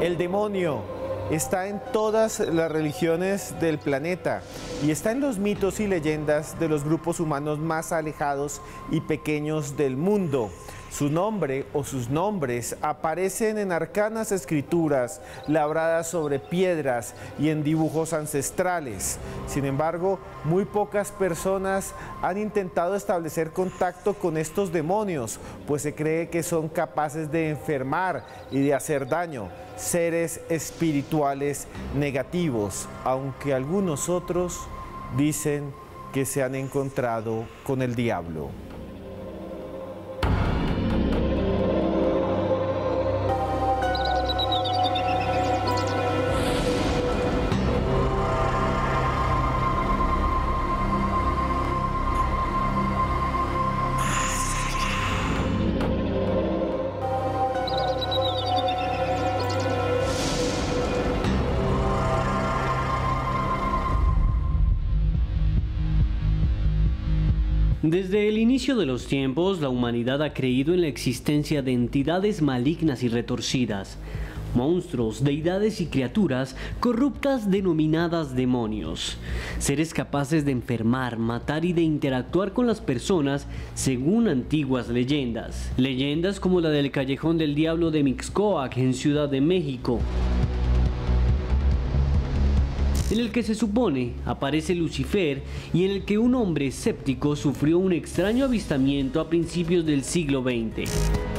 El demonio está en todas las religiones del planeta y está en los mitos y leyendas de los grupos humanos más alejados y pequeños del mundo. Su nombre o sus nombres aparecen en arcanas escrituras labradas sobre piedras y en dibujos ancestrales. Sin embargo, muy pocas personas han intentado establecer contacto con estos demonios, pues se cree que son capaces de enfermar y de hacer daño, seres espirituales negativos, aunque algunos otros dicen que se han encontrado con el diablo. Inicio de los tiempos, la humanidad ha creído en la existencia de entidades malignas y retorcidas, monstruos, deidades y criaturas corruptas denominadas demonios, seres capaces de enfermar, matar y de interactuar con las personas según antiguas leyendas. Leyendas como la del Callejón del Diablo de Mixcoac en Ciudad de México, en el que se supone aparece Lucifer y en el que un hombre escéptico sufrió un extraño avistamiento a principios del siglo XX.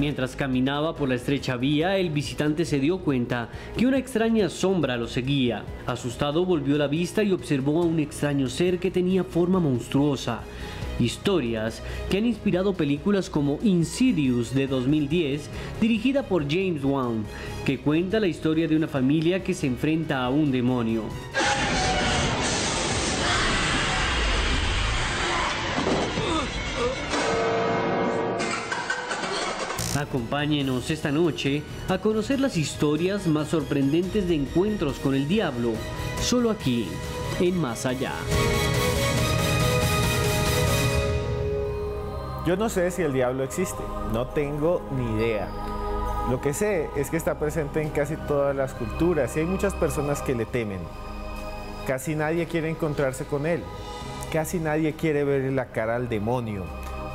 Mientras caminaba por la estrecha vía, el visitante se dio cuenta que una extraña sombra lo seguía. Asustado volvió la vista y observó a un extraño ser que tenía forma monstruosa. Historias que han inspirado películas como Insidious de 2010, dirigida por James Wan, que cuenta la historia de una familia que se enfrenta a un demonio. Acompáñenos esta noche a conocer las historias más sorprendentes de encuentros con el diablo, solo aquí, en Más Allá. Yo no sé si el diablo existe, no tengo ni idea. Lo que sé es que está presente en casi todas las culturas y hay muchas personas que le temen. Casi nadie quiere encontrarse con él, casi nadie quiere ver la cara al demonio.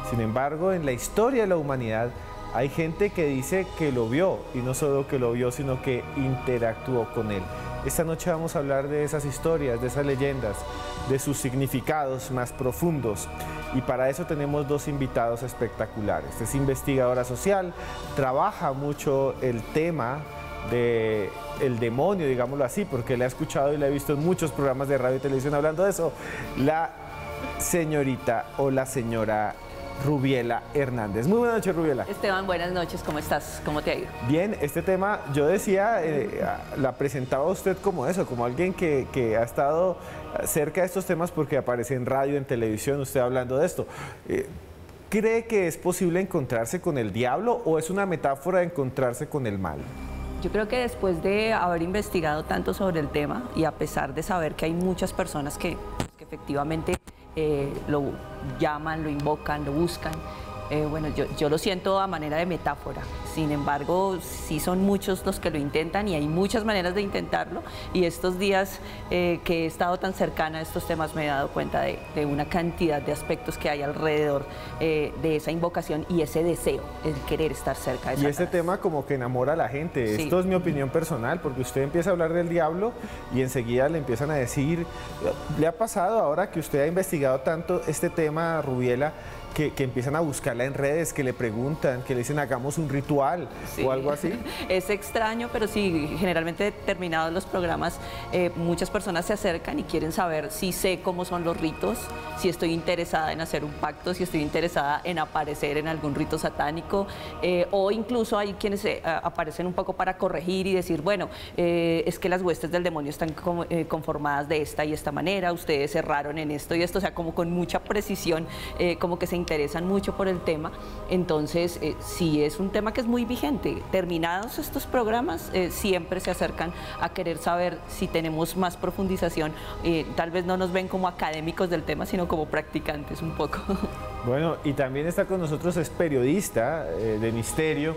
Sin embargo, en la historia de la humanidad hay gente que dice que lo vio y no solo que lo vio, sino que interactuó con él. Esta noche vamos a hablar de esas historias, de esas leyendas, de sus significados más profundos. Y para eso tenemos dos invitados espectaculares. Es investigadora social, trabaja mucho el tema de el demonio, digámoslo así, porque le ha escuchado y le ha visto en muchos programas de radio y televisión hablando de eso. La señorita o la señora Rubiela Hernández. Muy buenas noches, Rubiela. Esteban, buenas noches, ¿cómo estás? ¿Cómo te ha ido? Bien, este tema, yo decía, eh, la presentaba usted como eso, como alguien que, que, ha estado cerca de estos temas porque aparece en radio, en televisión, usted hablando de esto. Eh, ¿Cree que es posible encontrarse con el diablo o es una metáfora de encontrarse con el mal? Yo creo que después de haber investigado tanto sobre el tema y a pesar de saber que hay muchas personas que, que efectivamente eh, lo llaman, lo invocan, lo buscan. Eh, bueno, yo, yo, lo siento a manera de metáfora. Sin embargo, sí son muchos los que lo intentan y hay muchas maneras de intentarlo. Y estos días eh, que he estado tan cercana a estos temas me he dado cuenta de, de una cantidad de aspectos que hay alrededor eh, de esa invocación y ese deseo, el querer estar cerca de esa Y ese tema como que enamora a la gente. Sí. Esto es mi opinión personal, porque usted empieza a hablar del diablo y enseguida le empiezan a decir, ¿le ha pasado ahora que usted ha investigado tanto este tema, Rubiela? Que, que, empiezan a buscarla en redes, que le preguntan, que le dicen hagamos un ritual sí. o algo así. Es extraño, pero sí, generalmente terminados los programas, eh, muchas personas se acercan y quieren saber si sé cómo son los ritos, si estoy interesada en hacer un pacto, si estoy interesada en aparecer en algún rito satánico, eh, o incluso hay quienes eh, aparecen un poco para corregir y decir, bueno, es que las huestes del demonio están conformadas de esta y esta manera, ustedes erraron en esto y esto, o sea, como con mucha precisión, como que se interesan mucho por el tema. Entonces, eh, sí es un tema que es muy vigente. Terminados estos programas, eh, siempre se acercan a querer saber si tenemos más profundización. Eh, tal vez no nos ven como académicos del tema, sino como practicantes un poco. Bueno, y también está con nosotros, es periodista de misterio.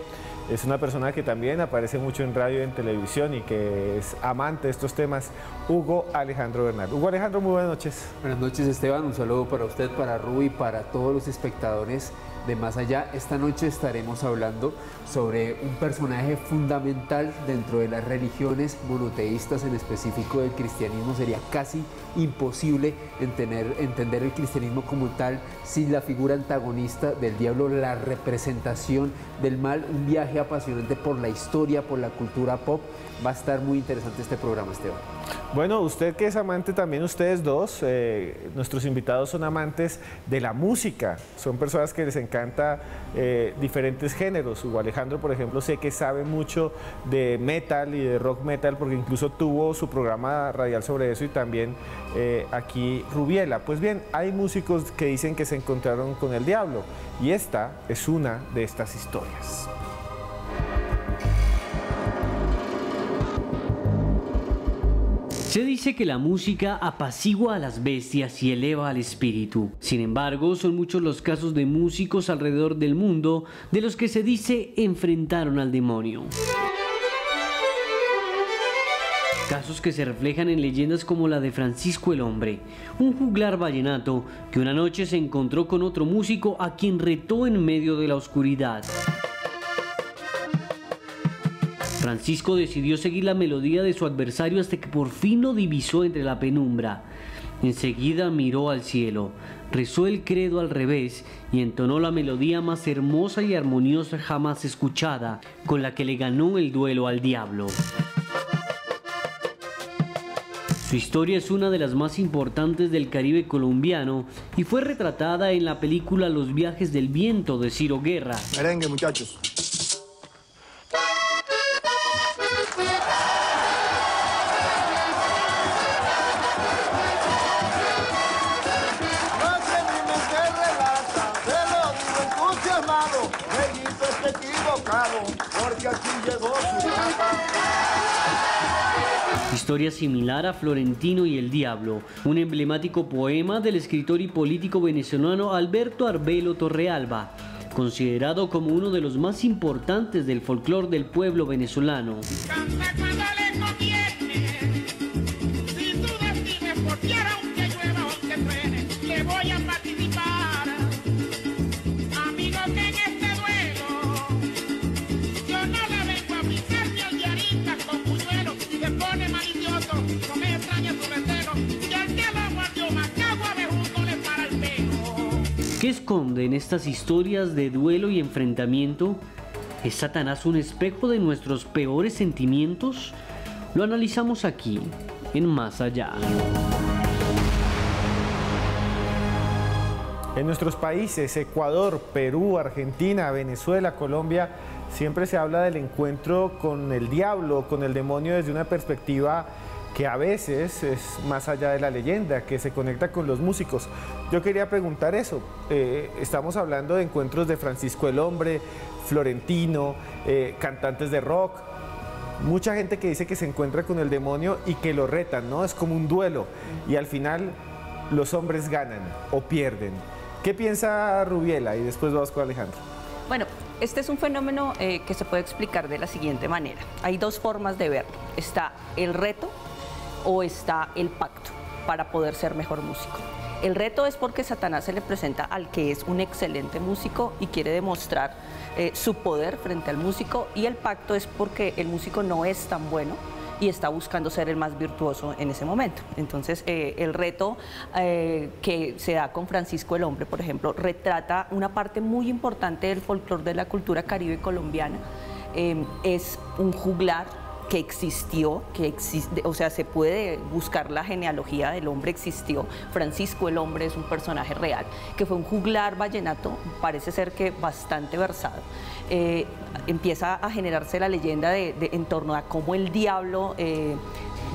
Es una persona que también aparece mucho en radio y en televisión y que es amante de estos temas, Hugo Alejandro Bernal. Hugo Alejandro, muy buenas noches. Buenas noches Esteban, un saludo para usted, para Ruby, para todos los espectadores de Más Allá. Esta noche estaremos hablando sobre un personaje fundamental dentro de las religiones monoteístas, en específico del cristianismo. Sería casi imposible entender, el cristianismo como tal sin la figura antagonista del diablo, la representación del mal, un viaje apasionante por la historia, por la cultura pop. Va a estar muy interesante este programa, Esteban. Bueno, usted que es amante, también ustedes dos, eh, nuestros invitados son amantes de la música, son personas que les encanta eh, diferentes géneros. Hugo Alejandro, por ejemplo, sé que sabe mucho de metal y de rock metal porque incluso tuvo su programa radial sobre eso y también eh, aquí Rubiela. Pues bien, hay músicos que dicen que se encontraron con el diablo y esta es una de estas historias. Se dice que la música apacigua a las bestias y eleva al espíritu. Sin embargo, son muchos los casos de músicos alrededor del mundo de los que se dice enfrentaron al demonio. Casos que se reflejan en leyendas como la de Francisco el Hombre, un juglar vallenato que una noche se encontró con otro músico a quien retó en medio de la oscuridad. Francisco decidió seguir la melodía de su adversario hasta que por fin lo divisó entre la penumbra. Enseguida miró al cielo, rezó el credo al revés y entonó la melodía más hermosa y armoniosa jamás escuchada, con la que le ganó el duelo al diablo. Su historia es una de las más importantes del Caribe colombiano y fue retratada en la película Los viajes del viento de Ciro Guerra. Merengue, muchachos. Historia similar a Florentino y el Diablo, un emblemático poema del escritor y político venezolano Alberto Arbelo Torrealba, considerado como uno de los más importantes del folclore del pueblo venezolano. Esconde en estas historias de duelo y enfrentamiento? ¿Es Satanás un espejo de nuestros peores sentimientos? Lo analizamos aquí, en Más Allá. En nuestros países, Ecuador, Perú, Argentina, Venezuela, Colombia, siempre se habla del encuentro con el diablo, con el demonio desde una perspectiva que a veces es más allá de la leyenda, que se conecta con los músicos. Yo quería preguntar eso. Eh, estamos hablando de encuentros de Francisco el Hombre, Florentino, eh, cantantes de rock. Mucha gente que dice que se encuentra con el demonio y que lo retan, ¿no? Es como un duelo. Y al final los hombres ganan o pierden. ¿Qué piensa Rubiela? Y después vamos con Alejandro. Bueno, este es un fenómeno eh, que se puede explicar de la siguiente manera. Hay dos formas de verlo. Está el reto o está el pacto para poder ser mejor músico. El reto es porque Satanás se le presenta al que es un excelente músico y quiere demostrar eh, su poder frente al músico y el pacto es porque el músico no es tan bueno y está buscando ser el más virtuoso en ese momento. Entonces, eh, el reto eh, que se da con Francisco el Hombre, por ejemplo, retrata una parte muy importante del folclore de la cultura caribe colombiana. es un juglar que existió, que existe, o sea, se puede buscar la genealogía del hombre existió. Francisco el hombre es un personaje real, que fue un juglar vallenato, parece ser que bastante versado. Eh, empieza a generarse la leyenda de, en torno a cómo el diablo eh,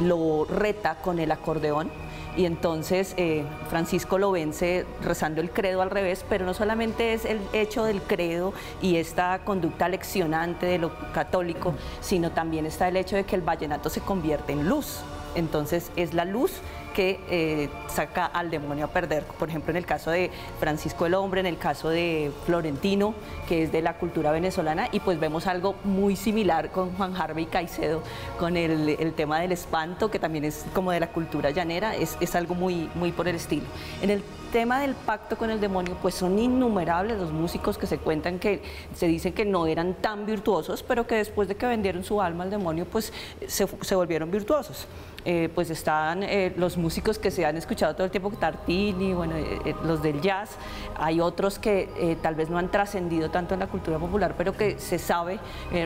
lo reta con el acordeón y entonces eh, Francisco lo vence rezando el credo al revés, pero no solamente es el hecho del credo y esta conducta leccionante de lo católico, sino también está el hecho de que el vallenato se convierte en luz. Entonces es la luz que eh, saca al demonio a perder. Por ejemplo, en el caso de Francisco el Hombre, en el caso de Florentino, que es de la cultura venezolana, y pues vemos algo muy similar con Juan Harvey Caicedo, con el, tema del espanto, que también es como de la cultura llanera, es, es algo muy, muy por el estilo. En el tema del pacto con el demonio, pues son innumerables los músicos que se cuentan que se dice que no eran tan virtuosos, pero que después de que vendieron su alma al demonio, pues se, se volvieron virtuosos. Eh, pues están eh, los músicos que se han escuchado todo el tiempo, Tartini, bueno, eh, los del jazz, hay otros que tal vez no han trascendido tanto en la cultura popular, pero que se sabe,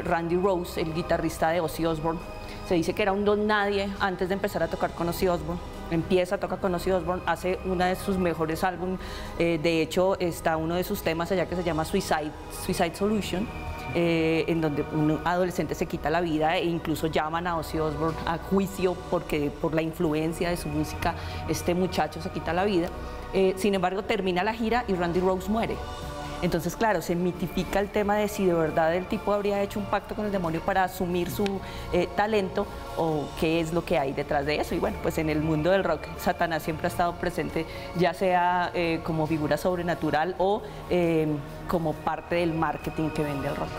Randy Rose, el guitarrista de Ozzy Osbourne, se dice que era un don nadie antes de empezar a tocar con Ozzy Osbourne. Empieza, toca con Ozzy Osbourne, hace uno de sus mejores álbumes. de hecho, está uno de sus temas allá que se llama Suicide, Suicide Solution eh, en donde un adolescente se quita la vida e incluso llaman a Ozzy Osbourne a juicio porque por la influencia de su música este muchacho se quita la vida. Eh, sin embargo, termina la gira y Randy Rose muere. Entonces, claro, se mitifica el tema de si de verdad el tipo habría hecho un pacto con el demonio para asumir su eh, talento o qué es lo que hay detrás de eso. Y bueno, pues en el mundo del rock, Satanás siempre ha estado presente, ya sea eh, como figura sobrenatural o eh, como parte del marketing que vende el rock.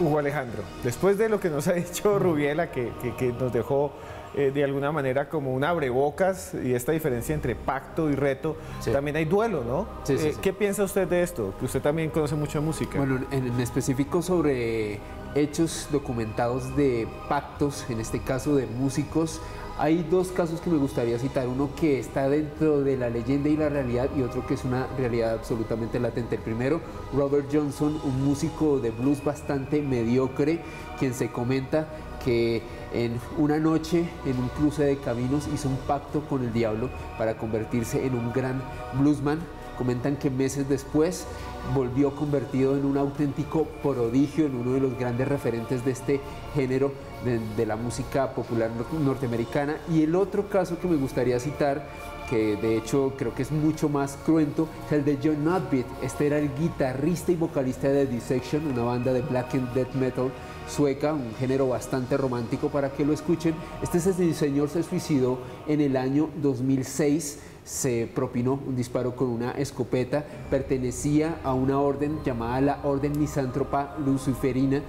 Hugo Alejandro, después de lo que nos ha dicho Rubiela, que, que nos dejó eh, de alguna manera como un abrebocas y esta diferencia entre pacto y reto, también hay duelo, ¿no? Eh, ¿Qué piensa usted de esto? Que usted también conoce mucho de música. Bueno, en, específico sobre hechos documentados de pactos, en este caso de músicos, hay dos casos que me gustaría citar, uno que está dentro de la leyenda y la realidad y otro que es una realidad absolutamente latente. El primero, Robert Johnson, un músico de blues bastante mediocre, quien se comenta que en una noche, en un cruce de caminos, hizo un pacto con el diablo para convertirse en un gran bluesman. Comentan que meses después volvió convertido en un auténtico prodigio, en uno de los grandes referentes de este género de, la música popular norteamericana. Y el otro caso que me gustaría citar, que de hecho creo que es mucho más cruento, es el de John Nutbeat. Este era el guitarrista y vocalista de Dissection, una banda de black and death metal sueca, un género bastante romántico para que lo escuchen. Este señor se suicidó en el año 2006 se propinó un disparo con una escopeta, pertenecía a una orden llamada la Orden Misántropa Luciferina,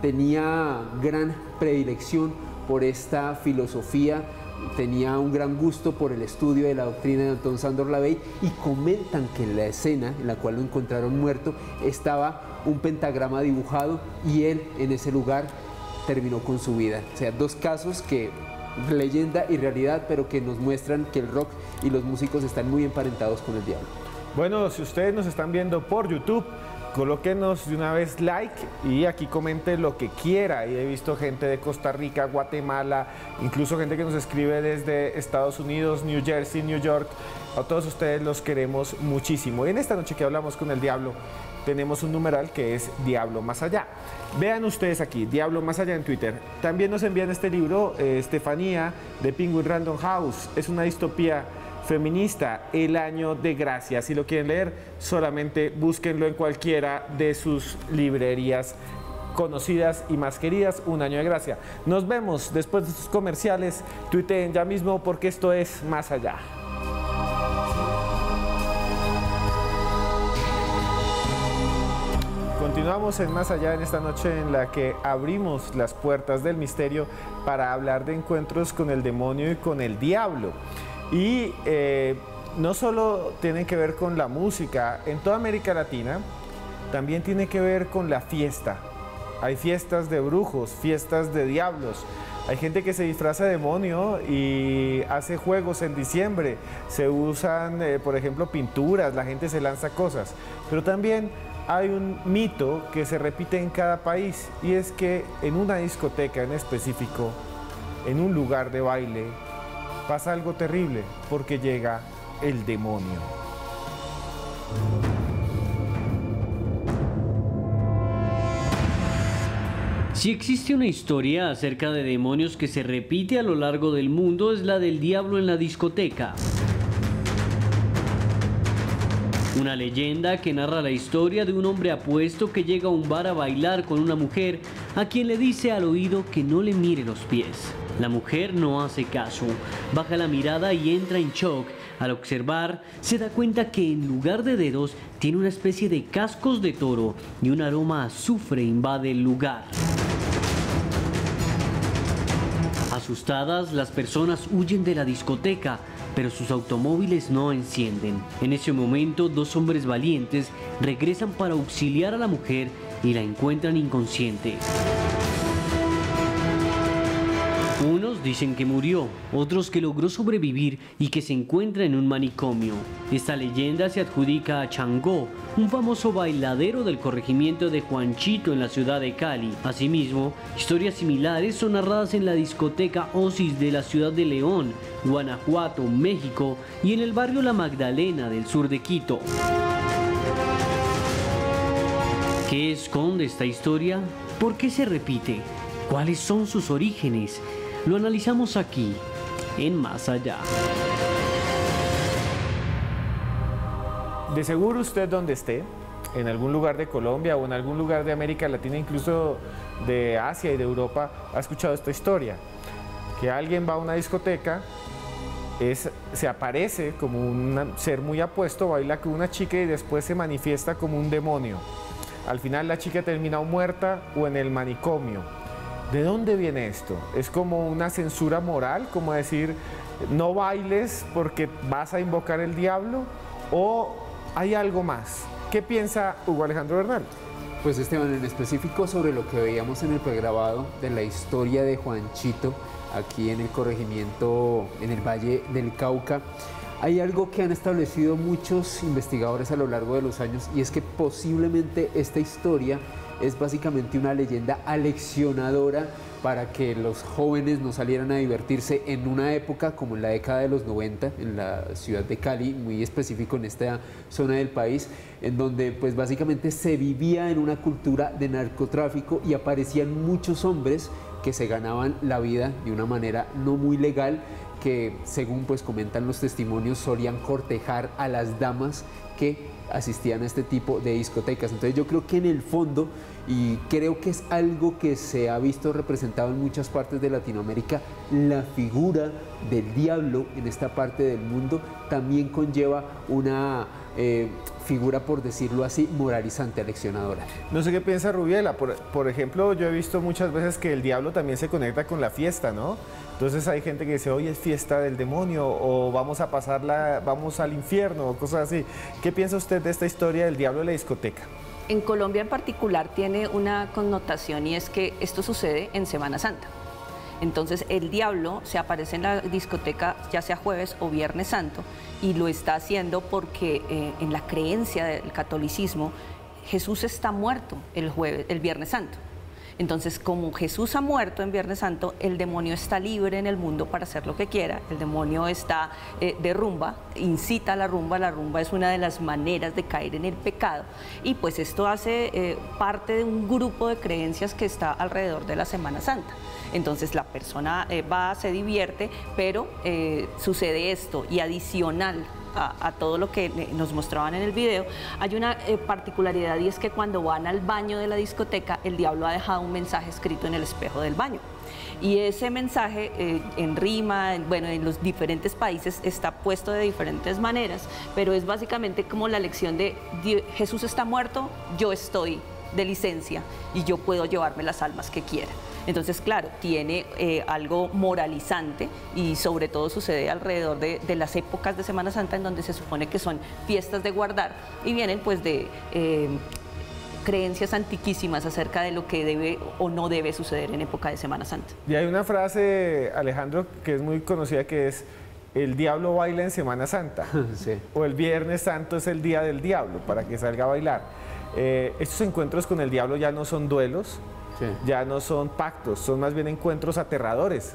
tenía gran predilección por esta filosofía, tenía un gran gusto por el estudio de la doctrina de Anton Sandor Lavey y comentan que en la escena en la cual lo encontraron muerto estaba un pentagrama dibujado y él en ese lugar terminó con su vida. O sea, dos casos que leyenda y realidad, pero que nos muestran que el rock y los músicos están muy emparentados con el diablo. Bueno, si ustedes nos están viendo por YouTube, colóquenos de una vez like y aquí comente lo que quiera. Y he visto gente de Costa Rica, Guatemala, incluso gente que nos escribe desde Estados Unidos, New Jersey, New York. A todos ustedes los queremos muchísimo. Y en esta noche que hablamos con el diablo, tenemos un numeral que es Diablo Más Allá. Vean ustedes aquí, Diablo Más Allá en Twitter. También nos envían este libro, eh, Estefanía, de Penguin Random House. Es una distopía feminista, El Año de Gracia. Si lo quieren leer, solamente búsquenlo en cualquiera de sus librerías conocidas y más queridas, Un Año de Gracia. Nos vemos después de estos comerciales. Tuiteen ya mismo porque esto es Más Allá. Continuamos en Más Allá en esta noche en la que abrimos las puertas del misterio para hablar de encuentros con el demonio y con el diablo. Y eh, no solo tiene que ver con la música, en toda América Latina también tiene que ver con la fiesta. Hay fiestas de brujos, fiestas de diablos. Hay gente que se disfraza de demonio y hace juegos en diciembre. Se usan, eh, por ejemplo, pinturas, la gente se lanza cosas. Pero también hay un mito que se repite en cada país y es que en una discoteca en específico, en un lugar de baile, pasa algo terrible porque llega el demonio. Si existe una historia acerca de demonios que se repite a lo largo del mundo es la del diablo en la discoteca. Una leyenda que narra la historia de un hombre apuesto que llega a un bar a bailar con una mujer a quien le dice al oído que no le mire los pies. La mujer no hace caso, baja la mirada y entra en shock. Al observar, se da cuenta que en lugar de dedos tiene una especie de cascos de toro y un aroma a azufre invade el lugar. Asustadas, las personas huyen de la discoteca, pero sus automóviles no encienden. En ese momento, dos hombres valientes regresan para auxiliar a la mujer y la encuentran inconsciente. Unos dicen que murió, otros que logró sobrevivir y que se encuentra en un manicomio. Esta leyenda se adjudica a Changó, un famoso bailadero del corregimiento de Juanchito en la ciudad de Cali. Asimismo, historias similares son narradas en la discoteca Osis de la ciudad de León, Guanajuato, México y en el barrio La Magdalena del sur de Quito. ¿Qué esconde esta historia? ¿Por qué se repite? ¿Cuáles son sus orígenes? Lo analizamos aquí, en Más Allá. De seguro usted donde esté, en algún lugar de Colombia o en algún lugar de América Latina, incluso de Asia y de Europa, ha escuchado esta historia. Que alguien va a una discoteca, es, se aparece como un ser muy apuesto, baila con una chica y después se manifiesta como un demonio. Al final la chica termina muerta o en el manicomio. ¿De dónde viene esto? ¿Es como una censura moral? Como decir, no bailes porque vas a invocar el diablo? ¿O hay algo más? ¿Qué piensa Hugo Alejandro Bernal? Pues Esteban, en específico sobre lo que veíamos en el pregrabado de la historia de Juanchito, aquí en el corregimiento, en el Valle del Cauca, hay algo que han establecido muchos investigadores a lo largo de los años y es que posiblemente esta historia es básicamente una leyenda aleccionadora para que los jóvenes no salieran a divertirse en una época como en la década de los 90 en la ciudad de Cali, muy específico en esta zona del país, en donde pues básicamente se vivía en una cultura de narcotráfico y aparecían muchos hombres que se ganaban la vida de una manera no muy legal que según pues comentan los testimonios solían cortejar a las damas que asistían a este tipo de discotecas. Entonces yo creo que en el fondo, y creo que es algo que se ha visto representado en muchas partes de Latinoamérica, la figura del diablo en esta parte del mundo también conlleva una eh, figura, por decirlo así, moralizante, aleccionadora. No sé qué piensa Rubiela. Por, por, ejemplo, yo he visto muchas veces que el diablo también se conecta con la fiesta, ¿no? Entonces hay gente que dice, hoy es fiesta del demonio o vamos a pasarla, vamos al infierno o cosas así. ¿Qué piensa usted de esta historia del diablo de la discoteca? En Colombia en particular tiene una connotación y es que esto sucede en Semana Santa. Entonces el diablo se aparece en la discoteca ya sea jueves o viernes santo y lo está haciendo porque eh, en la creencia del catolicismo Jesús está muerto el jueves, el viernes santo. Entonces, como Jesús ha muerto en Viernes Santo, el demonio está libre en el mundo para hacer lo que quiera. El demonio está eh, de rumba, incita a la rumba. La rumba es una de las maneras de caer en el pecado. Y pues esto hace eh, parte de un grupo de creencias que está alrededor de la Semana Santa. Entonces la persona eh, va, se divierte, pero sucede esto y adicional a, todo lo que nos mostraban en el video, hay una eh, particularidad y es que cuando van al baño de la discoteca, el diablo ha dejado un mensaje escrito en el espejo del baño. Y ese mensaje eh, en rima, bueno, en los diferentes países está puesto de diferentes maneras, pero es básicamente como la lección de Jesús está muerto, yo estoy de licencia y yo puedo llevarme las almas que quiera. Entonces, claro, tiene eh, algo moralizante y sobre todo sucede alrededor de, las épocas de Semana Santa en donde se supone que son fiestas de guardar y vienen pues de... Eh, creencias antiquísimas acerca de lo que debe o no debe suceder en época de Semana Santa. Y hay una frase, Alejandro, que es muy conocida que es, el diablo baila en Semana Santa, o el Viernes Santo es el día del diablo, para que salga a bailar. Eh, estos encuentros con el diablo ya no son duelos, ya no son pactos, son más bien encuentros aterradores,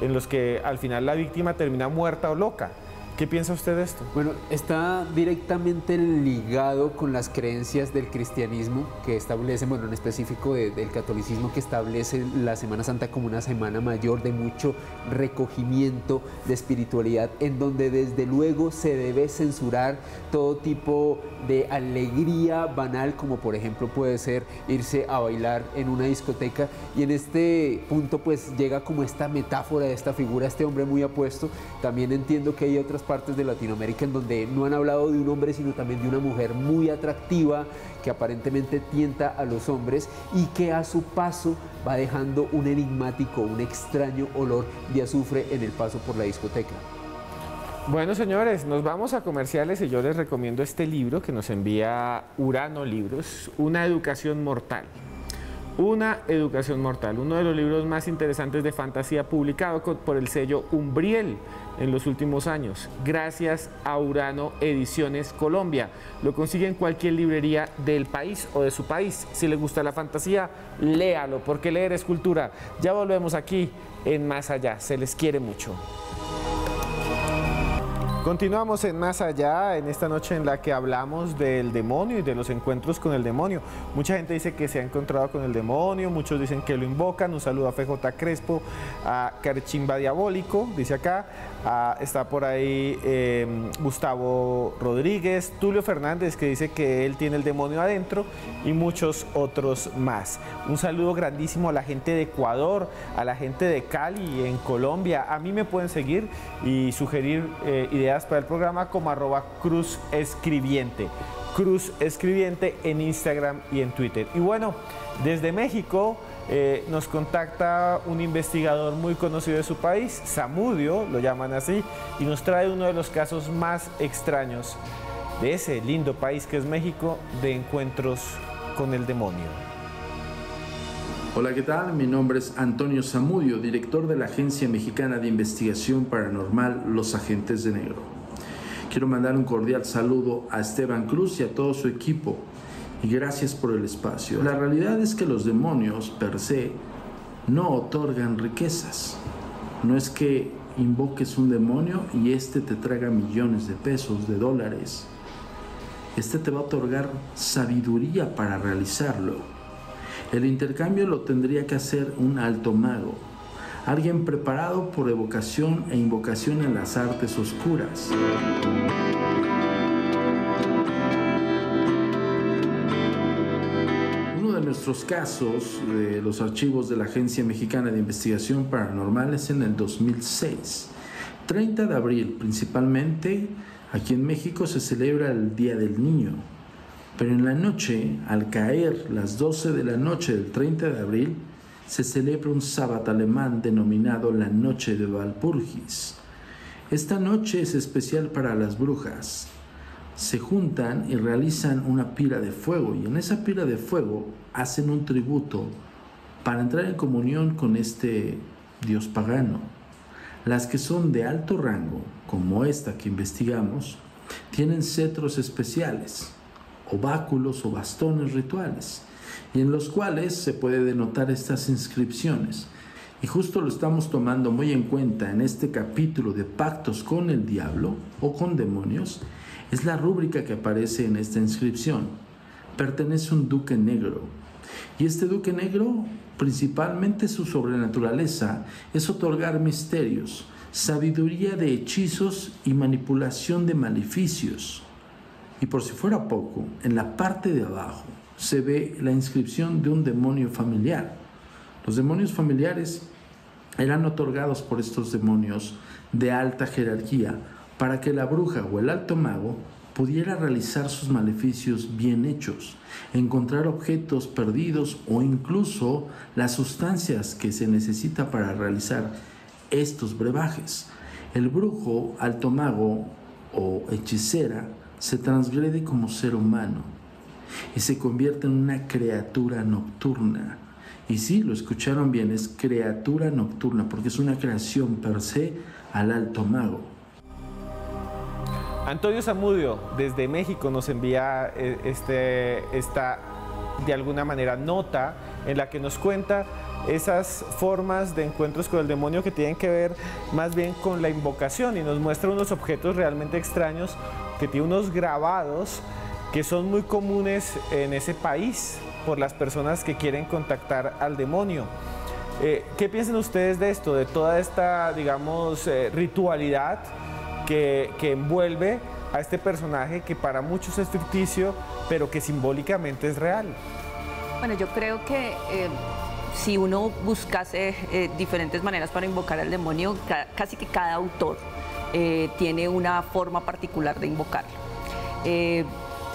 en los que al final la víctima termina muerta o loca. ¿Qué piensa usted de esto? Bueno, está directamente ligado con las creencias del cristianismo que establece, bueno, en específico del catolicismo que establece la Semana Santa como una semana mayor de mucho recogimiento de espiritualidad, en donde desde luego se debe censurar todo tipo de alegría banal, como por ejemplo puede ser irse a bailar en una discoteca. Y en este punto pues llega como esta metáfora de esta figura, este hombre muy apuesto. También entiendo que hay otras partes de Latinoamérica en donde no han hablado de un hombre, sino también de una mujer muy atractiva que aparentemente tienta a los hombres y que a su paso va dejando un enigmático, un extraño olor de azufre en el paso por la discoteca. Bueno, señores, nos vamos a comerciales y yo les recomiendo este libro que nos envía Urano Libros, Una educación mortal. Una educación mortal, uno de los libros más interesantes de fantasía publicado por el sello Umbriel en los últimos años, gracias a Urano Ediciones Colombia. Lo consigue en cualquier librería del país o de su país. Si le gusta la fantasía, léalo, porque leer es cultura. Ya volvemos aquí en Más Allá. Se les quiere mucho. Continuamos en Más Allá, en esta noche en la que hablamos del demonio y de los encuentros con el demonio. Mucha gente dice que se ha encontrado con el demonio, muchos dicen que lo invocan. Un saludo a FJ Crespo, a Carchimba Diabólico, dice acá. Está por ahí em, Gustavo Rodríguez, Tulio Fernández, que dice que él tiene el demonio adentro, y muchos otros más. Un saludo grandísimo a la gente de Ecuador, a la gente de Cali, en Colombia. A mí me pueden seguir y sugerir eh, ideas para el programa como arroba Cruz Escribiente. Cruz Escribiente en Instagram y en Twitter. Y bueno, desde México eh, nos contacta un investigador muy conocido de su país, Samudio, lo llaman así, y nos trae uno de los casos más extraños de ese lindo país que es México de encuentros con el demonio. Hola, ¿qué tal? Mi nombre es Antonio Zamudio, director de la Agencia Mexicana de Investigación Paranormal Los Agentes de Negro. Quiero mandar un cordial saludo a Esteban Cruz y a todo su equipo y gracias por el espacio. La realidad es que los demonios per se no otorgan riquezas. No es que invoques un demonio y este te traiga millones de pesos, de dólares. Este te va a otorgar sabiduría para realizarlo el intercambio lo tendría que hacer un alto mago, alguien preparado por evocación e invocación en las artes oscuras. Nuestros casos de los archivos de la Agencia Mexicana de Investigación Paranormal es en el 2006. 30 de abril principalmente, aquí en México se celebra el Día del Niño. Pero en la noche, al caer las 12 de la noche del 30 de abril, se celebra un sábado alemán denominado la Noche de Valpurgis. Esta noche es especial para las brujas. Se juntan y realizan una pila de fuego y en esa pila de fuego hacen un tributo para entrar en comunión con este dios pagano. Las que son de alto rango, como esta que investigamos, tienen cetros especiales o báculos o bastones rituales, y en los cuales se puede denotar estas inscripciones. Y justo lo estamos tomando muy en cuenta en este capítulo de pactos con el diablo o con demonios, es la rúbrica que aparece en esta inscripción. Pertenece un duque negro. Y este duque negro, principalmente su sobrenaturaleza, es otorgar misterios, sabiduría de hechizos y manipulación de maleficios. Y por si fuera poco, en la parte de abajo se ve la inscripción de un demonio familiar. Los demonios familiares eran otorgados por estos demonios de alta jerarquía para que la bruja o el alto mago pudiera realizar sus maleficios bien hechos, encontrar objetos perdidos o incluso las sustancias que se necesita para realizar estos brebajes. El brujo, alto mago o hechicera se transgrede como ser humano y se convierte en una criatura nocturna. Y sí, lo escucharon bien, es criatura nocturna, porque es una creación per se al alto mago. Antonio Zamudio, desde México, nos envía eh, este, esta, de alguna manera, nota en la que nos cuenta esas formas de encuentros con el demonio que tienen que ver más bien con la invocación y nos muestra unos objetos realmente extraños que tiene unos grabados que son muy comunes en ese país por las personas que quieren contactar al demonio. Eh, ¿Qué piensan ustedes de esto, de toda esta, digamos, eh, ritualidad que, envuelve a este personaje que para muchos es ficticio, pero que simbólicamente es real? Bueno, yo creo que eh, si uno buscase eh, diferentes maneras para invocar al demonio, ca- casi que cada autor eh, tiene una forma particular de invocarlo.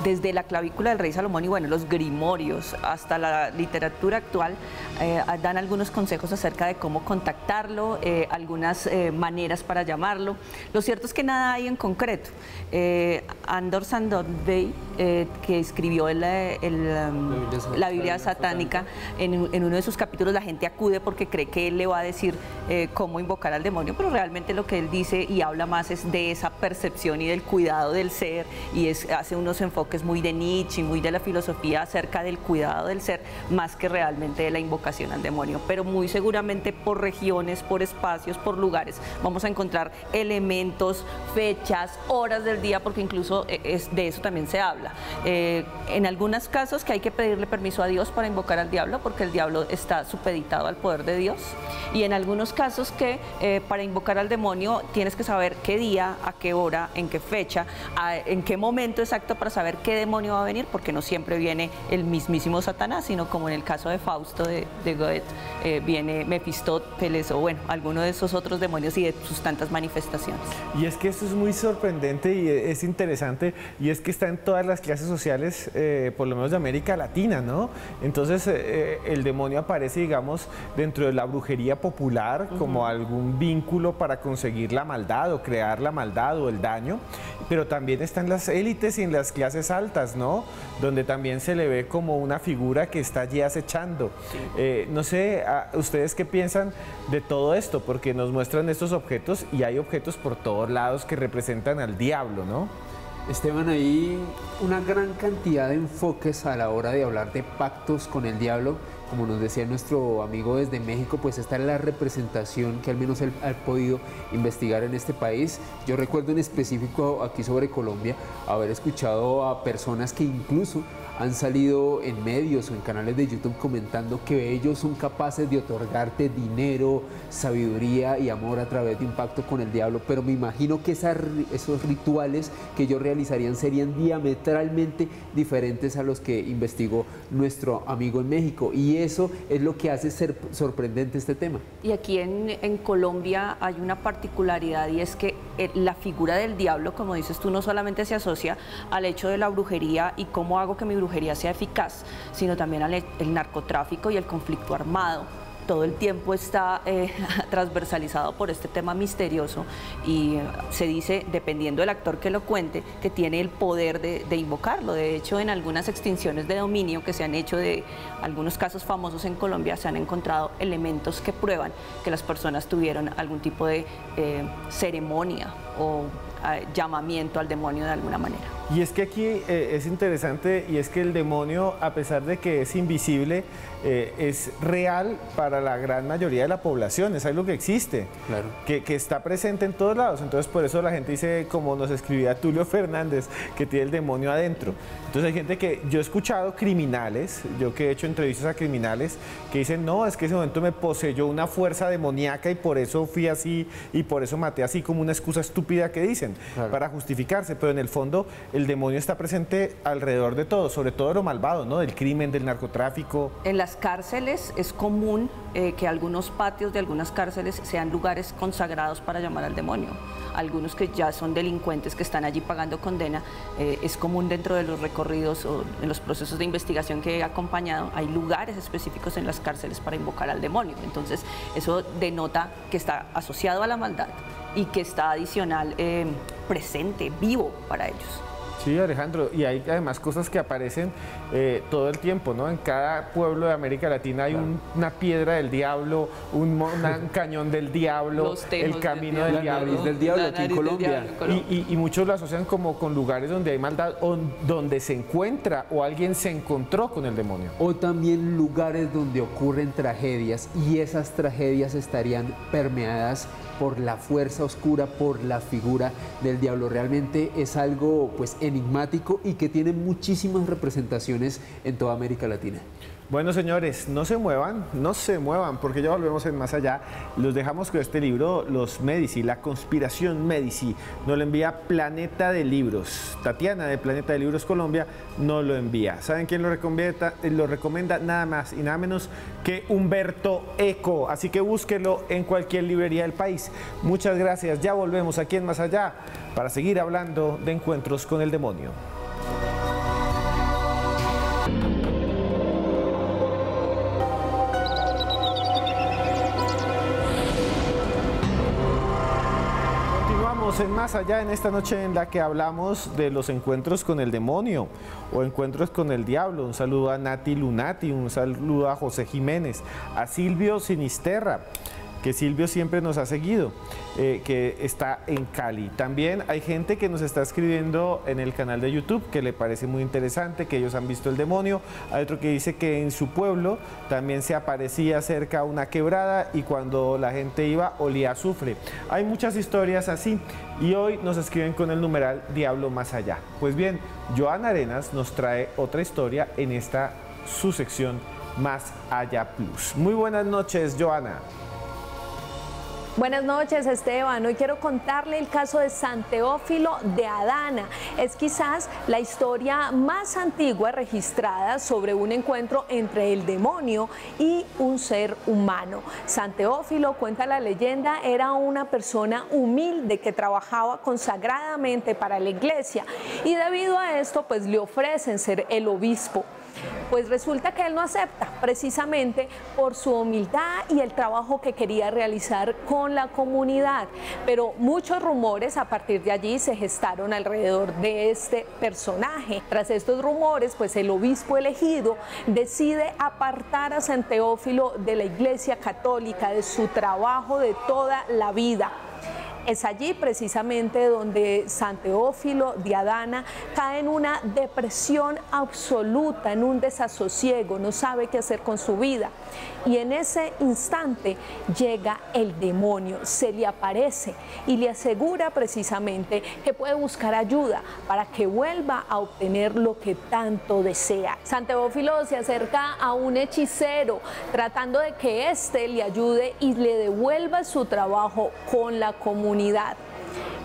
Desde la clavícula del rey Salomón y bueno, los grimorios hasta la literatura actual eh, dan algunos consejos acerca de cómo contactarlo, eh, algunas eh, maneras para llamarlo. Lo cierto es que nada hay en concreto. Andor Sandovey, eh, que escribió el, eh, el, um, La Biblia sa- la Biblia satánica, en, en uno de sus capítulos la gente acude porque cree que él le va a decir eh, cómo invocar al demonio, pero realmente lo que él dice y habla más es de esa percepción y del cuidado del ser y es, hace unos enfoques muy de Nietzsche y muy de la filosofía acerca del cuidado del ser, más que realmente de la invocación al demonio. Pero muy seguramente por regiones, por espacios, por lugares, vamos a encontrar elementos, fechas, horas del día, porque incluso es, de eso también se habla. Eh, en algunos casos que hay que pedirle permiso a Dios para invocar al diablo, porque el diablo está supeditado al poder de Dios. Y en algunos casos que eh, para invocar al demonio tienes que saber qué día, a qué hora, en qué fecha, a- en qué momento exacto para saber qué demonio va a venir, porque no siempre viene el mismísimo Satanás, sino como en el caso de Fausto de, de Goethe, eh, viene Mefistófeles o bueno, alguno de esos otros demonios y de sus tantas manifestaciones. Y es que esto es muy sorprendente y es interesante, y es que está en todas las clases sociales, eh, por lo menos de América Latina, ¿no? Entonces eh, eh, el demonio aparece, digamos, dentro de la brujería popular como algún vínculo para conseguir la maldad o crear la maldad o el daño, pero también están las élites y en las clases altas, ¿no? Donde también se le ve como una figura que está allí acechando. Eh, no sé, a- ¿ustedes qué piensan de todo esto? Porque nos muestran estos objetos y hay objetos por todos lados que representan al diablo, ¿no? Esteban, hay una gran cantidad de enfoques a la hora de hablar de pactos con el diablo. Como nos decía nuestro amigo desde México, pues esta es la representación que al menos él ha podido investigar en este país. Yo recuerdo en específico aquí sobre Colombia haber escuchado a personas que incluso han salido en medios o en canales de YouTube comentando que ellos son capaces de otorgarte dinero, sabiduría y amor a través de un pacto con el diablo, pero me imagino que esas esos rituales que ellos realizarían serían diametralmente diferentes a los que investigó nuestro amigo en México y eso es lo que hace ser sorprendente este tema. Y aquí en, Colombia hay una particularidad y es que eh, la figura del diablo, como dices tú, no solamente se asocia al hecho de la brujería y cómo hago que mi brujería sea eficaz, sino también al e- el narcotráfico y el conflicto armado. Todo el tiempo está eh, transversalizado por este tema misterioso y se dice, dependiendo del actor que lo cuente, que tiene el poder de, invocarlo. De hecho, en algunas extinciones de dominio que se han hecho de algunos casos famosos en Colombia, se han encontrado elementos que prueban que las personas tuvieron algún tipo de eh, ceremonia o eh, llamamiento al demonio de alguna manera. Y es que aquí eh, es interesante y es que el demonio, a pesar de que es invisible, eh, es real para la gran mayoría de la población, es algo que existe, Claro. que, que está presente en todos lados. Entonces por eso la gente dice, como nos escribía Tulio Fernández, que tiene el demonio adentro. Entonces hay gente que, yo he escuchado criminales, yo que he hecho entrevistas a criminales, que dicen, no, es que ese momento me poseyó una fuerza demoníaca y por eso fui así y por eso maté así como una excusa estúpida que dicen, Claro. para justificarse, pero en el fondo el demonio está presente alrededor de todo, sobre todo de lo malvado, ¿no? Del crimen, del narcotráfico. En las cárceles es común eh, que algunos patios de algunas cárceles sean lugares consagrados para llamar al demonio. Algunos que ya son delincuentes que están allí pagando condena, eh, es común dentro de los recorridos o en los procesos de investigación que he acompañado, hay lugares específicos en las cárceles para invocar al demonio. Entonces, eso denota que está asociado a la maldad y que está adicional eh, presente, vivo para ellos. Sí, Alejandro, y hay además cosas que aparecen eh, todo el tiempo, ¿no? En cada pueblo de América Latina hay una piedra del diablo, un, cañón del diablo, el camino del, diablo. del diablo aquí en Colombia. Y, muchos lo asocian como con lugares donde hay maldad o donde se encuentra o alguien se encontró con el demonio. O también lugares donde ocurren tragedias y esas tragedias estarían permeadas por la fuerza oscura, por la figura del diablo. Realmente es algo pues enigmático y que tiene muchísimas representaciones en toda América Latina. Bueno, señores, no se muevan, no se muevan, porque ya volvemos en más allá. Los dejamos con este libro, Los Medici, la conspiración Medici. Nos lo envía Planeta de Libros. Tatiana de Planeta de Libros Colombia nos lo envía. ¿Saben quién lo recomienda? Lo recomienda nada más y nada menos que Humberto Eco. Así que búsquelo en cualquier librería del país. Muchas gracias. Ya volvemos aquí en Más Allá para seguir hablando de encuentros con el demonio. En Más Allá en esta noche en la que hablamos de los encuentros con el demonio o encuentros con el diablo. Un saludo a Nati Lunati, un saludo a José Jiménez, a Silvio Sinisterra que Silvio siempre nos ha seguido, eh, que está en Cali. También hay gente que nos está escribiendo en el canal de YouTube que le parece muy interesante, que ellos han visto el demonio. Hay otro que dice que en su pueblo también se aparecía cerca una quebrada y cuando la gente iba olía azufre. Hay muchas historias así y hoy nos escriben con el numeral Diablo Más Allá. Pues bien, Joana Arenas nos trae otra historia en esta su sección Más Allá Plus. Muy buenas noches, Joana. Buenas noches Esteban, hoy quiero contarle el caso de San Teófilo de Adana. Es quizás la historia más antigua registrada sobre un encuentro entre el demonio y un ser humano. San Teófilo, cuenta la leyenda, era una persona humilde que trabajaba consagradamente para la iglesia y debido a esto pues le ofrecen ser el obispo. Pues resulta que él no acepta, precisamente por su humildad y el trabajo que quería realizar con la comunidad. Pero muchos rumores a partir de allí se gestaron alrededor de este personaje. Tras estos rumores, pues el obispo elegido decide apartar a San Teófilo de la Iglesia Católica, de su trabajo de toda la vida. Es allí precisamente donde San Teófilo de Adana cae en una depresión absoluta, en un desasosiego, no sabe qué hacer con su vida. Y en ese instante llega el demonio, se le aparece y le asegura precisamente que puede buscar ayuda para que vuelva a obtener lo que tanto desea. San Teófilo se acerca a un hechicero tratando de que éste le ayude y le devuelva su trabajo con la comunidad comunidad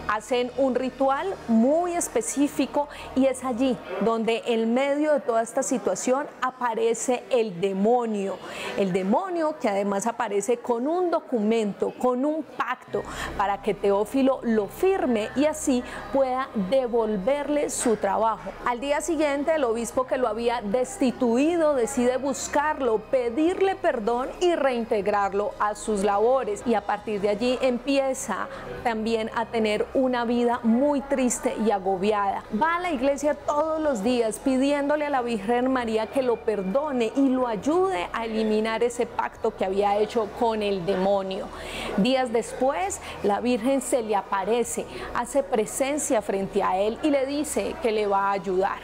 hacen un ritual muy específico y es allí donde en medio de toda esta situación aparece el demonio. El demonio que además aparece con un documento, con un pacto para que Teófilo lo firme y así pueda devolverle su trabajo. Al día siguiente el obispo que lo había destituido decide buscarlo, pedirle perdón y reintegrarlo a sus labores y a partir de allí empieza también a tener una vida muy triste y agobiada. Va a la iglesia todos los días pidiéndole a la Virgen María que lo perdone y lo ayude a eliminar ese pacto que había hecho con el demonio. Días después, la Virgen se le aparece, hace presencia frente a él y le dice que le va a ayudar.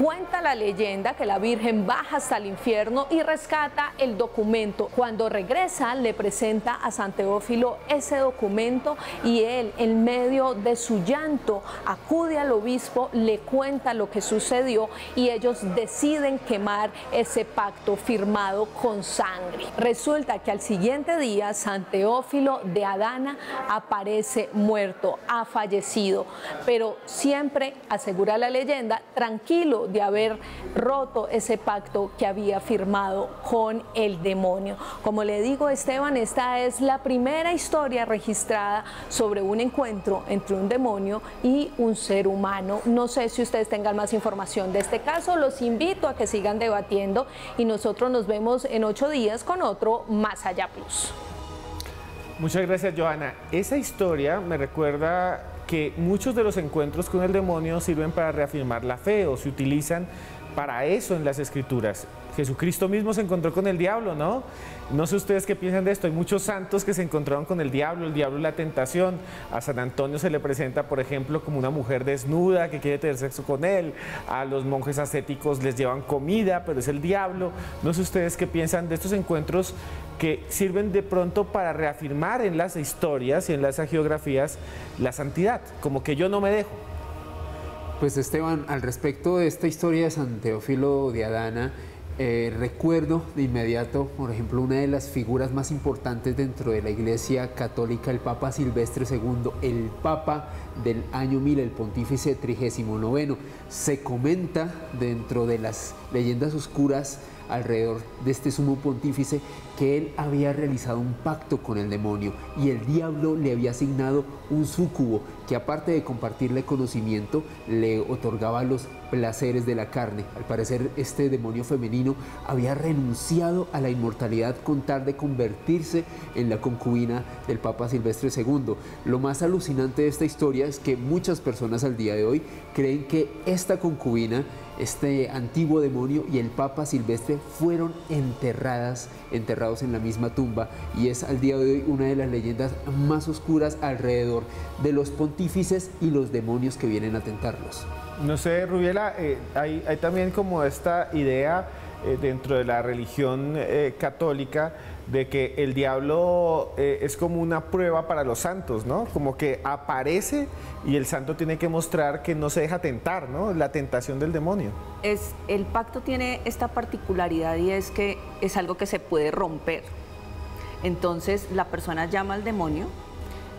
Cuenta la leyenda que la Virgen baja hasta el infierno y rescata el documento. Cuando regresa le presenta a San Teófilo ese documento y él en medio de su llanto acude al obispo, le cuenta lo que sucedió y ellos deciden quemar ese pacto firmado con sangre. Resulta que al siguiente día San Teófilo de Adana aparece muerto, ha fallecido, pero siempre asegura la leyenda tranquilo de haber roto ese pacto que había firmado con el demonio. Como le digo Esteban, esta es la primera historia registrada sobre un encuentro entre un demonio y un ser humano. No sé si ustedes tengan más información de este caso, los invito a que sigan debatiendo y nosotros nos vemos en ocho días con otro Más Allá Plus. Muchas gracias, Joana. Esa historia me recuerda que muchos de los encuentros con el demonio sirven para reafirmar la fe o se utilizan para eso en las escrituras. Jesucristo mismo se encontró con el diablo, ¿no? No sé ustedes qué piensan de esto. Hay muchos santos que se encontraron con el diablo, el diablo la tentación. A San Antonio se le presenta, por ejemplo, como una mujer desnuda que quiere tener sexo con él. A los monjes ascéticos les llevan comida, pero es el diablo. No sé ustedes qué piensan de estos encuentros que sirven de pronto para reafirmar en las historias y en las geografías la santidad, como que yo no me dejo. Pues Esteban, al respecto de esta historia de San Teófilo de Adana, eh, recuerdo de inmediato, por ejemplo, una de las figuras más importantes dentro de la Iglesia Católica, el Papa Silvestre II, el Papa del año 1000, el Pontífice 39. Se comenta dentro de las leyendas oscuras alrededor de este sumo pontífice que él había realizado un pacto con el demonio y el diablo le había asignado un súcubo que aparte de compartirle conocimiento le otorgaba los placeres de la carne. Al parecer este demonio femenino había renunciado a la inmortalidad con tal de convertirse en la concubina del Papa Silvestre II. Lo más alucinante de esta historia es que muchas personas al día de hoy creen que esta concubina este antiguo demonio y el Papa Silvestre fueron enterradas, enterrados en la misma tumba y es al día de hoy una de las leyendas más oscuras alrededor de los pontífices y los demonios que vienen a tentarlos. No sé, Rubiela, eh, hay, también como esta idea eh, dentro de la religión eh, católica de que el diablo eh, es como una prueba para los santos, ¿no? Como que aparece y el santo tiene que mostrar que no se deja tentar, ¿no? La tentación del demonio. Es, el pacto tiene esta particularidad y es que es algo que se puede romper. Entonces la persona llama al demonio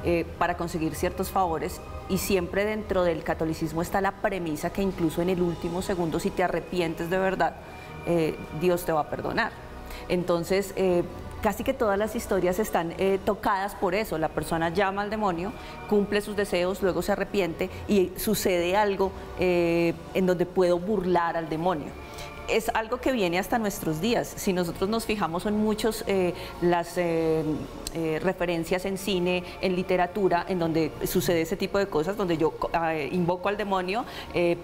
eh, para conseguir ciertos favores y siempre dentro del catolicismo está la premisa que incluso en el último segundo, si te arrepientes de verdad, eh, Dios te va a perdonar. Entonces, casi que todas las historias están eh, tocadas por eso. La persona llama al demonio, cumple sus deseos, luego se arrepiente y sucede algo eh, en donde puedo burlar al demonio es algo que viene hasta nuestros días. Si nosotros nos fijamos en muchos eh, las eh, eh, referencias en cine, en literatura, en donde sucede ese tipo de cosas, donde yo ah, invoco al demonio,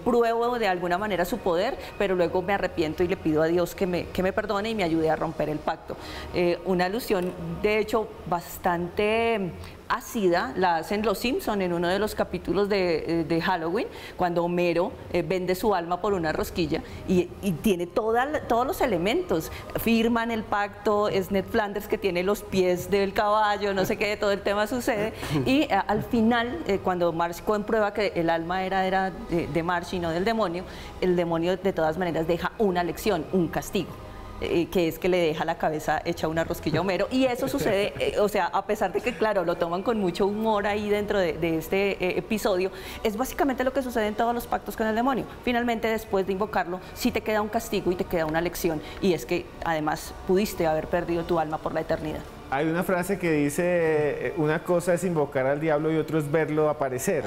pruebo de alguna manera su poder, pero luego me arrepiento y le pido a Dios que me, que me perdone y me ayude a romper el pacto. una alusión, de hecho, bastante ácida la hacen los Simpson en uno de los capítulos de, eh, Halloween, cuando Homero eh, vende su alma por una rosquilla y, tiene todos los elementos. Firman el pacto, es Ned Flanders que tiene los pies del caballo, no sé qué, todo el tema sucede. Y eh, al final, cuando Marsh comprueba que el alma era, de, de y no del demonio, el demonio de todas maneras deja una lección, un castigo. Eh, que es que le deja la cabeza hecha una rosquilla a Homero. Y eso sucede, eh, o sea, a pesar de que, claro, lo toman con mucho humor ahí dentro de, este eh, episodio, es básicamente lo que sucede en todos los pactos con el demonio. Finalmente, después de invocarlo, sí te queda un castigo y te queda una lección. Y es que además pudiste haber perdido tu alma por la eternidad. Hay una frase que dice, eh, una cosa es invocar al diablo y otro es verlo aparecer.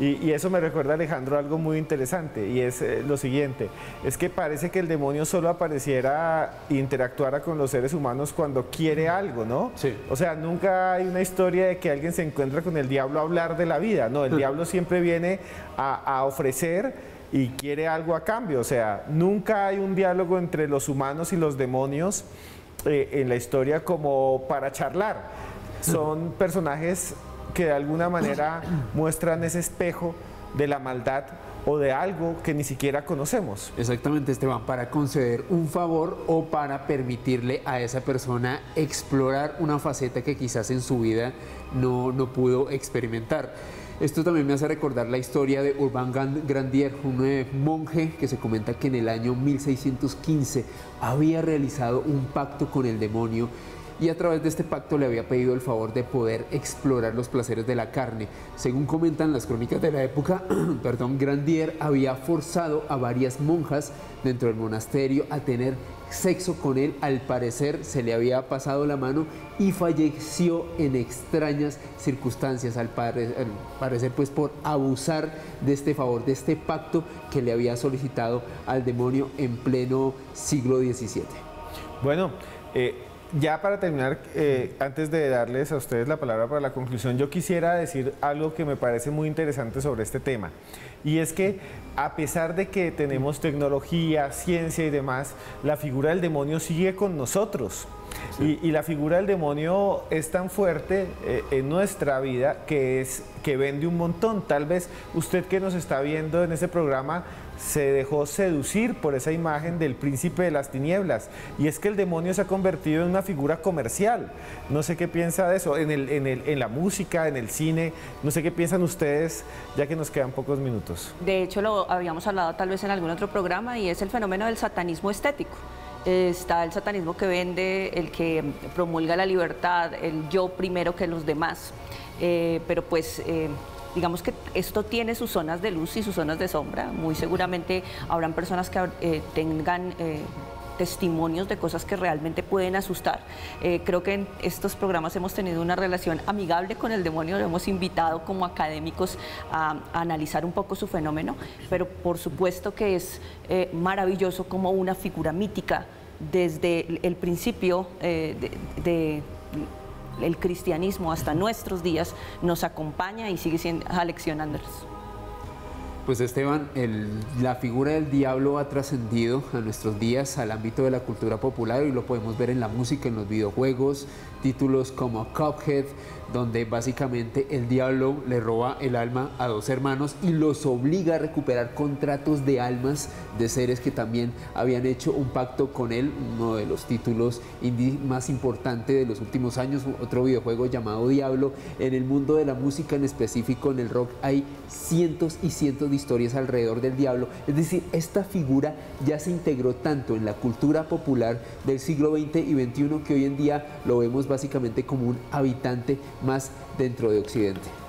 Y, eso me recuerda, Alejandro, algo muy interesante, y es eh, lo siguiente, es que parece que el demonio solo apareciera e interactuara con los seres humanos cuando quiere algo, ¿no? Sí. O sea, nunca hay una historia de que alguien se encuentra con el diablo a hablar de la vida, no, el diablo siempre viene a, a ofrecer y quiere algo a cambio, o sea, nunca hay un diálogo entre los humanos y los demonios eh, en la historia como para charlar. Son personajes que de alguna manera muestran ese espejo de la maldad o de algo que ni siquiera conocemos. Exactamente, Esteban, para conceder un favor o para permitirle a esa persona explorar una faceta que quizás en su vida no, no pudo experimentar. Esto también me hace recordar la historia de Urbain Grandier, un eh, monje que se comenta que en el año 1615 había realizado un pacto con el demonio y a través de este pacto le había pedido el favor de poder explorar los placeres de la carne. Según comentan las crónicas de la época, perdón, Grandier había forzado a varias monjas dentro del monasterio a tener sexo con él, al parecer se le había pasado la mano y falleció en extrañas circunstancias, al, parecer pues por abusar de este favor, de este pacto que le había solicitado al demonio en pleno siglo XVII. Bueno, eh, ya para terminar, eh, antes de darles a ustedes la palabra para la conclusión, yo quisiera decir algo que me parece muy interesante sobre este tema. Y es que a pesar de que tenemos tecnología, ciencia y demás, la figura del demonio sigue con nosotros. Y, la figura del demonio es tan fuerte eh, en nuestra vida que es que vende un montón. Tal vez usted que nos está viendo en ese programa se dejó seducir por esa imagen del príncipe de las tinieblas. Y es que el demonio se ha convertido en una figura comercial. No sé qué piensa de eso, en, el, en, el, en la música, en el cine. No sé qué piensan ustedes, ya que nos quedan pocos minutos. De hecho, lo habíamos hablado tal vez en algún otro programa y es el fenómeno del satanismo estético está el satanismo que vende, el que promulga la libertad, el yo primero que los demás. Eh, pero pues eh, digamos que esto tiene sus zonas de luz y sus zonas de sombra. Muy seguramente habrán personas que eh, tengan testimonios de cosas que realmente pueden asustar. creo que en estos programas hemos tenido una relación amigable con el demonio, lo hemos invitado como académicos a, analizar un poco su fenómeno, pero por supuesto que es maravilloso como una figura mítica desde el principio de el cristianismo hasta nuestros días nos acompaña y sigue siendo, aleccionándonos. Pues Esteban, la figura del diablo ha trascendido a nuestros días, al ámbito de la cultura popular y lo podemos ver en la música, en los videojuegos, títulos como Cuphead, donde básicamente el diablo le roba el alma a dos hermanos y los obliga a recuperar contratos de almas de seres que también habían hecho un pacto con él, uno de los títulos más importantes de los últimos años, otro videojuego llamado Diablo. En el mundo de la música en específico, en el rock, hay cientos y cientos historias alrededor del diablo. Es decir, esta figura ya se integró tanto en la cultura popular del siglo XX y XXI que hoy en día lo vemos básicamente como un habitante más dentro de Occidente.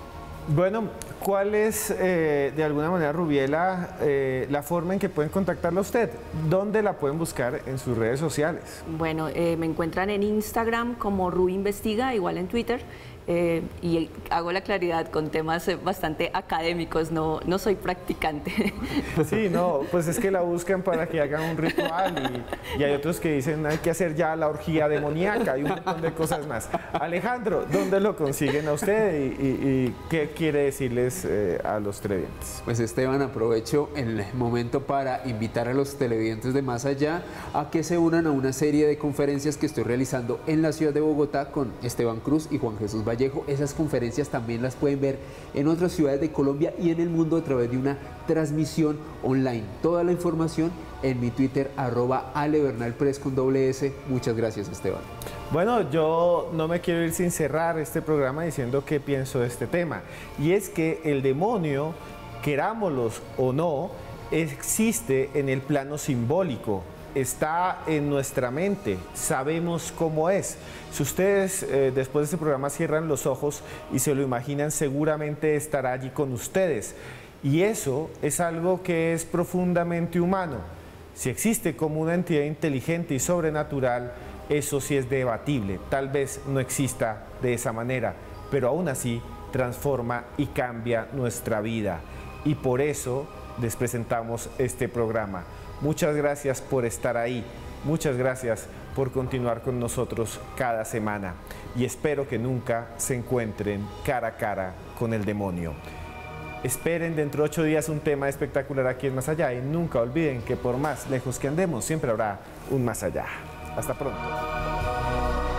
Bueno, ¿cuál es eh, de alguna manera, Rubiela, eh, la forma en que pueden contactarla a usted? ¿Dónde la pueden buscar en sus redes sociales? Bueno, eh, me encuentran en Instagram como Rubi Investiga, igual en Twitter. Eh, y hago la claridad con temas eh, bastante académicos, no, no soy practicante. Sí, no, pues es que la buscan para que hagan un ritual y, hay otros que dicen hay que hacer ya la orgía demoníaca y un montón de cosas más. Alejandro, ¿dónde lo consiguen a usted y, qué quiere decirles eh, a los televidentes? Pues Esteban, aprovecho el momento para invitar a los televidentes de Más Allá a que se unan a una serie de conferencias que estoy realizando en la ciudad de Bogotá con Esteban Cruz y Juan Jesús Vallejo. Esas conferencias también las pueden ver en otras ciudades de Colombia y en el mundo a través de una transmisión online. Toda la información en mi Twitter, arroba con doble. Muchas gracias, Esteban. Bueno, yo no me quiero ir sin cerrar este programa diciendo qué pienso de este tema. Y es que el demonio, querámoslos o no, existe en el plano simbólico está en nuestra mente, sabemos cómo es. Si ustedes eh, después de este programa cierran los ojos y se lo imaginan, seguramente estará allí con ustedes. Y eso es algo que es profundamente humano. Si existe como una entidad inteligente y sobrenatural, eso sí es debatible. Tal vez no exista de esa manera, pero aún así transforma y cambia nuestra vida. Y por eso les presentamos este programa. Muchas gracias por estar ahí. Muchas gracias por continuar con nosotros cada semana. Y espero que nunca se encuentren cara a cara con el demonio. Esperen dentro de ocho días un tema espectacular aquí en Más Allá y nunca olviden que por más lejos que andemos siempre habrá un más allá. Hasta pronto.